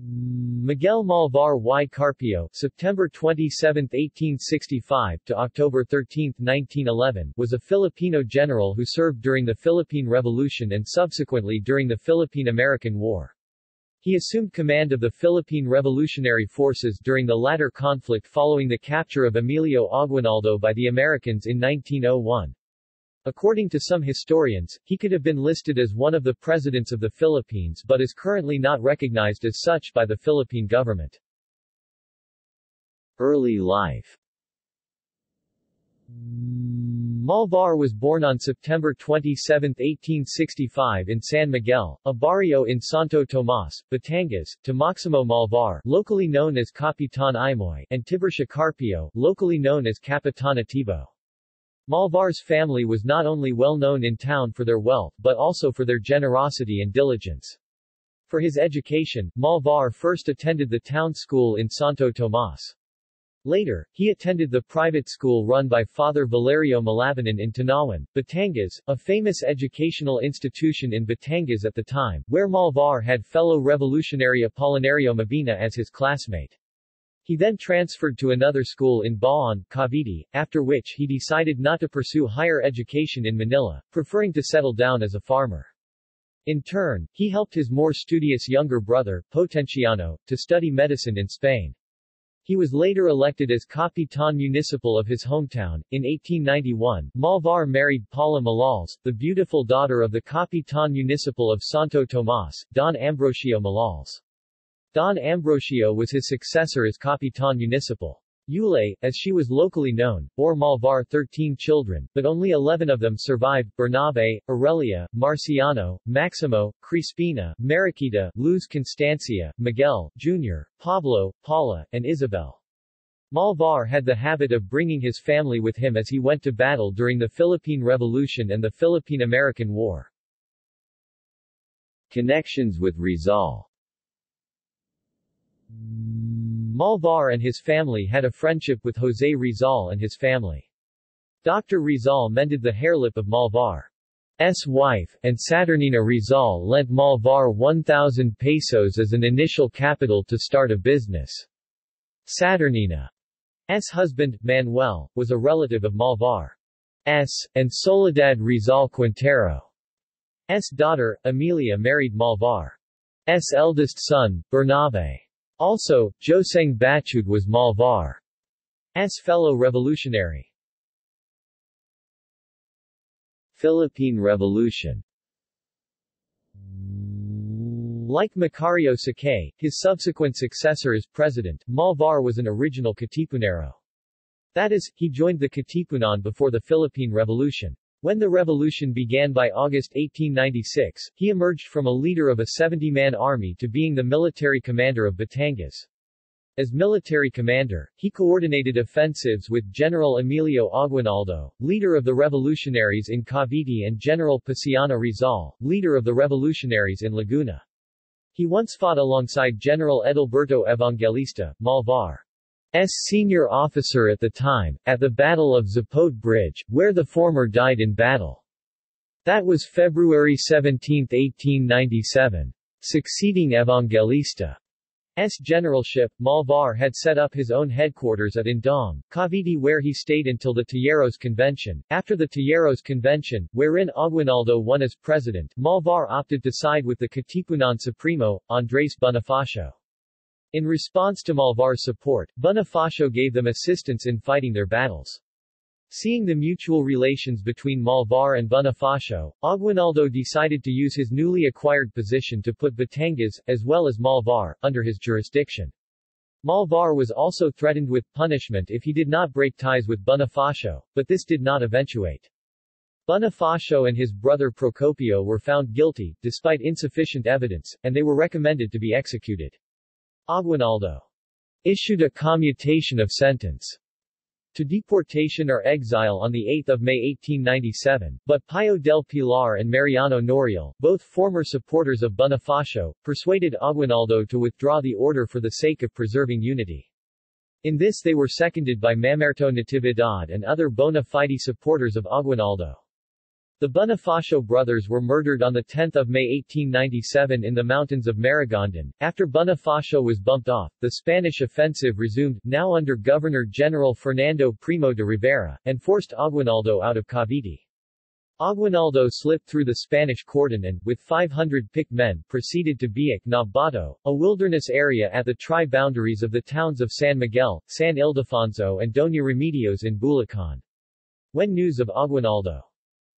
Miguel Malvar y Carpio September 27, 1865 to October 13, 1911 was a Filipino general who served during the Philippine Revolution and subsequently during the Philippine-American War. He assumed command of the Philippine Revolutionary Forces during the latter conflict following the capture of Emilio Aguinaldo by the Americans in 1901. According to some historians, he could have been listed as one of the presidents of the Philippines but is currently not recognized as such by the Philippine government. Early life Malvar was born on September 27, 1865 in San Miguel, a barrio in Santo Tomas, Batangas, to Maximo Malvar locally known as Capitan Imoy and Tiburcia Carpio, locally known as Capitana Tibo. Malvar's family was not only well known in town for their wealth but also for their generosity and diligence. For his education, Malvar first attended the town school in Santo Tomas. Later, he attended the private school run by Father Valerio Malabanan in Tanauan, Batangas, a famous educational institution in Batangas at the time, where Malvar had fellow revolutionary Apolinario Mabini as his classmate. He then transferred to another school in Baon, Cavite, after which he decided not to pursue higher education in Manila, preferring to settle down as a farmer. In turn, he helped his more studious younger brother, Potenciano, to study medicine in Spain. He was later elected as Capitan Municipal of his hometown. In 1891, Malvar married Paula Maloles, the beautiful daughter of the Capitan Municipal of Santo Tomas, Don Ambrosio Maloles. Don Ambrosio was his successor as Capitan Municipal. Yule, as she was locally known, bore Malvar 13 children, but only 11 of them survived, Bernabe, Aurelia, Marciano, Maximo, Crispina, Mariquita, Luz Constancia, Miguel, Jr., Pablo, Paula, and Isabel. Malvar had the habit of bringing his family with him as he went to battle during the Philippine Revolution and the Philippine-American War. Connections with Rizal Malvar and his family had a friendship with José Rizal and his family. Dr. Rizal mended the harelip of Malvar's wife, and Saturnina Rizal lent Malvar 1,000 pesos as an initial capital to start a business. Saturnina's husband, Manuel, was a relative of Malvar's, and Soledad Rizal Quintero's daughter, Amelia married Malvar's eldest son, Bernabe. Also, Joseng Bachud was Malvar's fellow revolutionary. Philippine Revolution Like Macario Sakay, his subsequent successor as president, Malvar was an original Katipunero. That is, he joined the Katipunan before the Philippine Revolution. When the revolution began by August 1896, he emerged from a leader of a 70-man army to being the military commander of Batangas. As military commander, he coordinated offensives with General Emilio Aguinaldo, leader of the revolutionaries in Cavite and General Paciano Rizal, leader of the revolutionaries in Laguna. He once fought alongside General Edilberto Evangelista, Malvar. S. senior officer at the time, at the Battle of Zapote Bridge, where the former died in battle. That was February 17, 1897. Succeeding Evangelista S. generalship, Malvar had set up his own headquarters at Indang, Cavite where he stayed until the Tejeros Convention. After the Tejeros Convention, wherein Aguinaldo won as president, Malvar opted to side with the Katipunan Supremo, Andres Bonifacio. In response to Malvar's support, Bonifacio gave them assistance in fighting their battles. Seeing the mutual relations between Malvar and Bonifacio, Aguinaldo decided to use his newly acquired position to put Batangas, as well as Malvar, under his jurisdiction. Malvar was also threatened with punishment if he did not break ties with Bonifacio, but this did not eventuate. Bonifacio and his brother Procopio were found guilty, despite insufficient evidence, and they were recommended to be executed. Aguinaldo issued a commutation of sentence to deportation or exile on 8 May 1897, but Pio del Pilar and Mariano Noriel, both former supporters of Bonifacio, persuaded Aguinaldo to withdraw the order for the sake of preserving unity. In this they were seconded by Mamerto Natividad and other bona fide supporters of Aguinaldo. The Bonifacio brothers were murdered on 10 May 1897 in the mountains of Maragondon. After Bonifacio was bumped off, the Spanish offensive resumed, now under Governor-General Fernando Primo de Rivera, and forced Aguinaldo out of Cavite. Aguinaldo slipped through the Spanish cordon and, with 500 picked men, proceeded to Biak na a wilderness area at the tri-boundaries of the towns of San Miguel, San Ildefonso and Doña Remedios in Bulacan. When news of Aguinaldo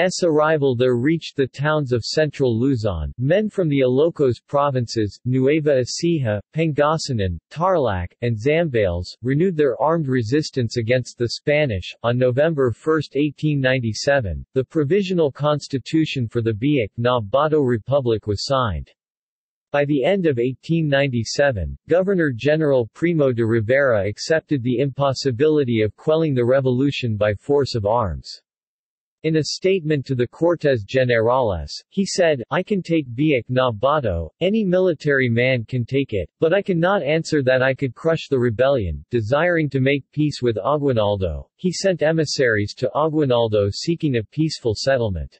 S arrival there reached the towns of central Luzon. Men from the Ilocos provinces, Nueva Ecija, Pangasinan, Tarlac, and Zambales, renewed their armed resistance against the Spanish. On November 1, 1897, the Provisional Constitution for the Biak na Bato Republic was signed. By the end of 1897, Governor-General Primo de Rivera accepted the impossibility of quelling the revolution by force of arms. In a statement to the Cortes Generales, he said, I can take Biak na Bato, any military man can take it, but I cannot answer that I could crush the rebellion. Desiring to make peace with Aguinaldo, he sent emissaries to Aguinaldo seeking a peaceful settlement.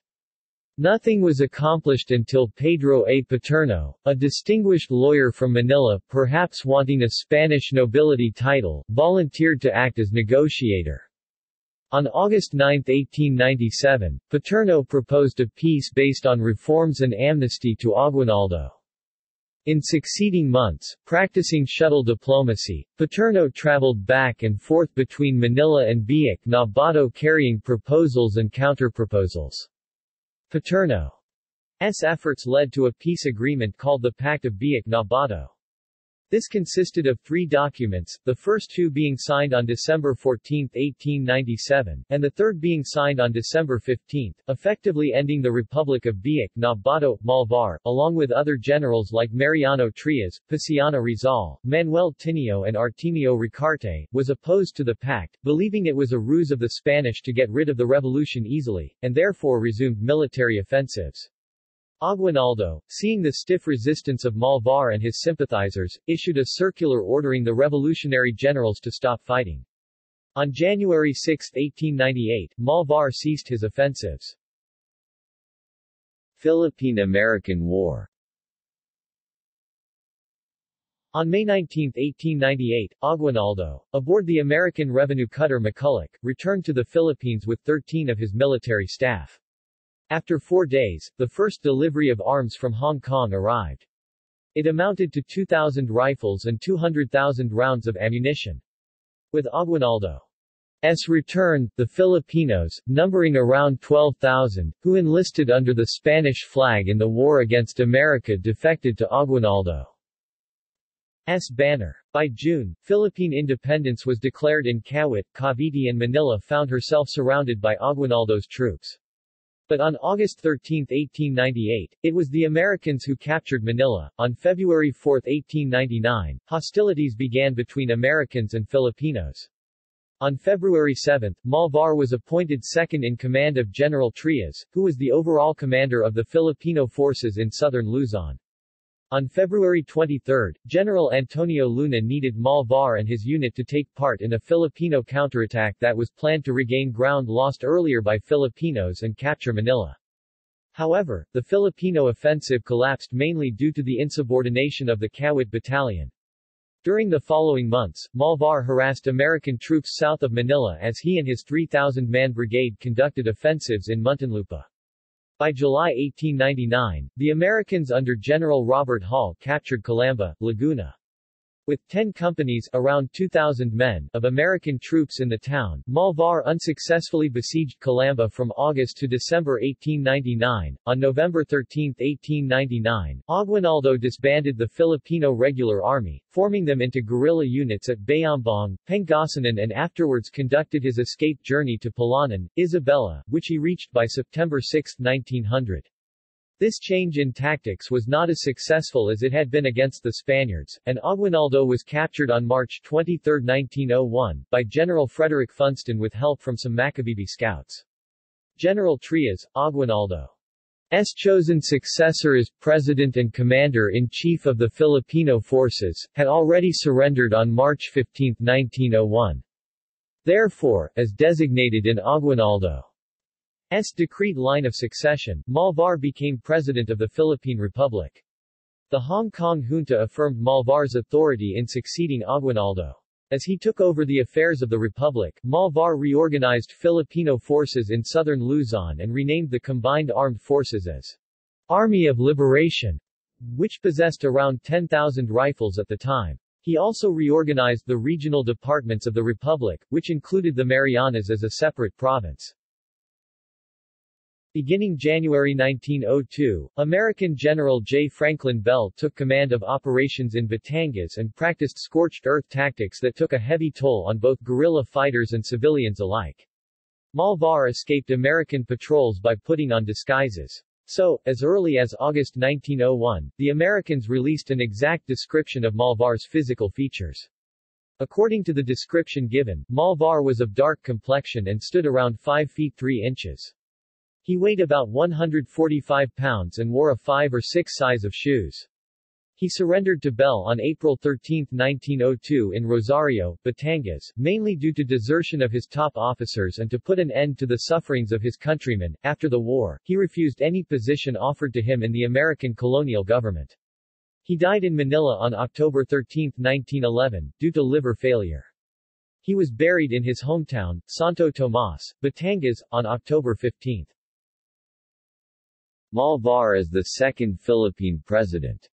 Nothing was accomplished until Pedro A. Paterno, a distinguished lawyer from Manila perhaps wanting a Spanish nobility title, volunteered to act as negotiator. On August 9, 1897, Paterno proposed a peace based on reforms and amnesty to Aguinaldo. In succeeding months, practicing shuttle diplomacy, Paterno traveled back and forth between Manila and Biak na Bato carrying proposals and counterproposals. Paterno's efforts led to a peace agreement called the Pact of Biak na Bato. This consisted of three documents, the first two being signed on December 14, 1897, and the third being signed on December 15, effectively ending the Republic of Biak na Bato, Malvar, along with other generals like Mariano Trias, Paciano Rizal, Manuel Tinio and Artemio Ricarte, was opposed to the pact, believing it was a ruse of the Spanish to get rid of the revolution easily, and therefore resumed military offensives. Aguinaldo, seeing the stiff resistance of Malvar and his sympathizers, issued a circular ordering the revolutionary generals to stop fighting. On January 6, 1898, Malvar ceased his offensives. Philippine-American War On May 19, 1898, Aguinaldo, aboard the American revenue cutter McCulloch, returned to the Philippines with 13 of his military staff. After four days, the first delivery of arms from Hong Kong arrived. It amounted to 2,000 rifles and 200,000 rounds of ammunition. With Aguinaldo's return, the Filipinos, numbering around 12,000, who enlisted under the Spanish flag in the war against America defected to Aguinaldo's banner. By June, Philippine independence was declared in Kawit, Cavite and Manila found herself surrounded by Aguinaldo's troops. But on August 13, 1898, it was the Americans who captured Manila. On February 4, 1899, hostilities began between Americans and Filipinos. On February 7, Malvar was appointed second in command of General Trias, who was the overall commander of the Filipino forces in southern Luzon. On February 23, General Antonio Luna needed Malvar and his unit to take part in a Filipino counterattack that was planned to regain ground lost earlier by Filipinos and capture Manila. However, the Filipino offensive collapsed mainly due to the insubordination of the Kawit Battalion. During the following months, Malvar harassed American troops south of Manila as he and his 3,000-man brigade conducted offensives in Muntinlupa. By July 1899, the Americans under General Robert Hall captured Calamba, Laguna. With 10 companies around 2,000 men of American troops in the town, Malvar unsuccessfully besieged Calamba from August to December 1899. On November 13, 1899, Aguinaldo disbanded the Filipino Regular Army, forming them into guerrilla units at Bayambang, Pangasinan and afterwards conducted his escape journey to Palanan, Isabela, which he reached by September 6, 1900. This change in tactics was not as successful as it had been against the Spaniards, and Aguinaldo was captured on March 23, 1901, by General Frederick Funston with help from some Macabebe scouts. General Trias, Aguinaldo's chosen successor as President and Commander-in-Chief of the Filipino forces, had already surrendered on March 15, 1901. Therefore, as designated in Aguinaldo decreed line of succession, Malvar became president of the Philippine Republic. The Hong Kong junta affirmed Malvar's authority in succeeding Aguinaldo. As he took over the affairs of the Republic, Malvar reorganized Filipino forces in southern Luzon and renamed the combined armed forces as Army of Liberation, which possessed around 10,000 rifles at the time. He also reorganized the regional departments of the Republic, which included the Marianas as a separate province. Beginning January 1902, American General J. Franklin Bell took command of operations in Batangas and practiced scorched earth tactics that took a heavy toll on both guerrilla fighters and civilians alike. Malvar escaped American patrols by putting on disguises. So, as early as August 1901, the Americans released an exact description of Malvar's physical features. According to the description given, Malvar was of dark complexion and stood around 5 feet 3 inches. He weighed about 145 pounds and wore a 5 or 6 size of shoes. He surrendered to Bell on April 13, 1902 in Rosario, Batangas, mainly due to desertion of his top officers and to put an end to the sufferings of his countrymen. After the war, he refused any position offered to him in the American colonial government. He died in Manila on October 13, 1911, due to liver failure. He was buried in his hometown, Santo Tomas, Batangas, on October 15. Malvar as the second Philippine president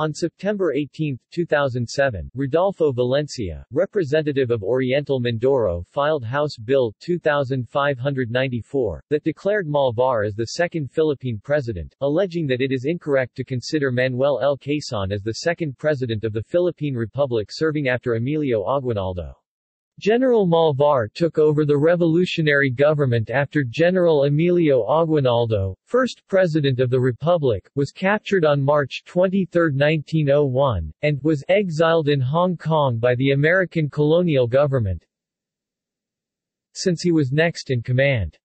On September 18, 2007, Rodolfo Valencia, representative of Oriental Mindoro filed House Bill 2594, that declared Malvar as the second Philippine president, alleging that it is incorrect to consider Manuel L. Quezon as the second president of the Philippine Republic serving after Emilio Aguinaldo. General Malvar took over the revolutionary government after General Emilio Aguinaldo, first president of the Republic, was captured on March 23, 1901, and was exiled in Hong Kong by the American colonial government, since he was next in command.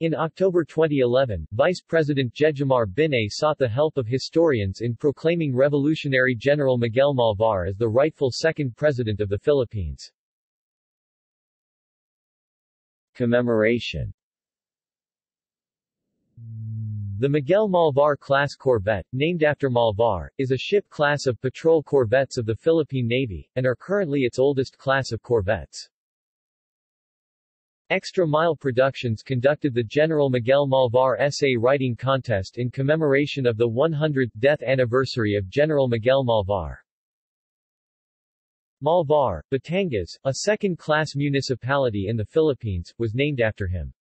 In October 2011, Vice President Jejomar Binay sought the help of historians in proclaiming Revolutionary General Miguel Malvar as the rightful second president of the Philippines. Commemoration The Miguel Malvar class corvette, named after Malvar, is a ship class of patrol corvettes of the Philippine Navy, and are currently its oldest class of corvettes. Extra Mile Productions conducted the General Miguel Malvar essay writing contest in commemoration of the 100th death anniversary of General Miguel Malvar. Malvar, Batangas, a second-class municipality in the Philippines, was named after him.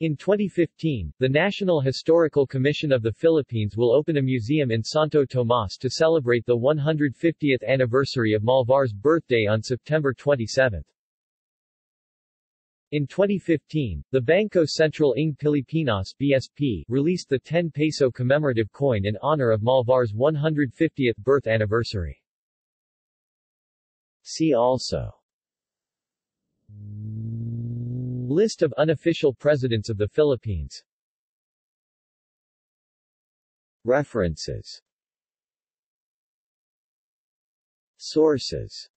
In 2015, the National Historical Commission of the Philippines will open a museum in Santo Tomas to celebrate the 150th anniversary of Malvar's birthday on September 27. In 2015, the Bangko Sentral ng Pilipinas BSP released the 10 peso commemorative coin in honor of Malvar's 150th birth anniversary. See also List of unofficial presidents of the Philippines References Sources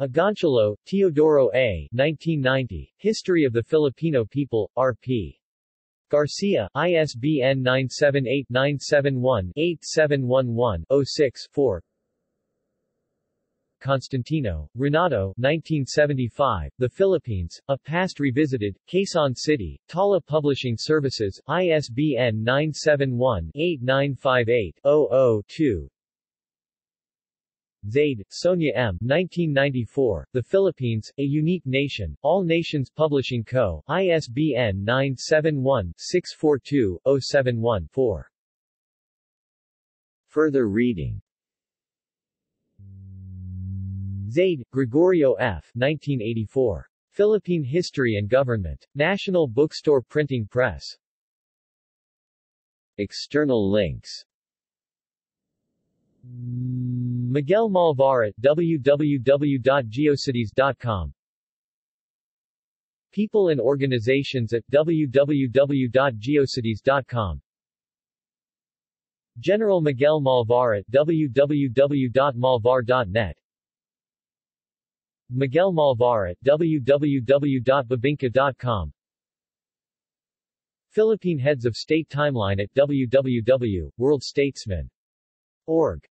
Agoncillo, Teodoro A. 1990, History of the Filipino People, R.P. Garcia, ISBN 978-971-8711-06-4 Constantino, Renato 1975, The Philippines, A Past Revisited, Quezon City, Tala Publishing Services, ISBN 971-8958-002 Zaide, Sonia M. 1994, The Philippines, A Unique Nation, All Nations Publishing Co., ISBN 971-642-071-4. Further reading Zaide, Gregorio F. 1984. Philippine History and Government. National Bookstore Printing Press. External links Miguel Malvar at www.geocities.com People and organizations at www.geocities.com General Miguel Malvar at www.malvar.net Miguel Malvar at www.babinca.com Philippine Heads of State Timeline at www.worldstatesman.org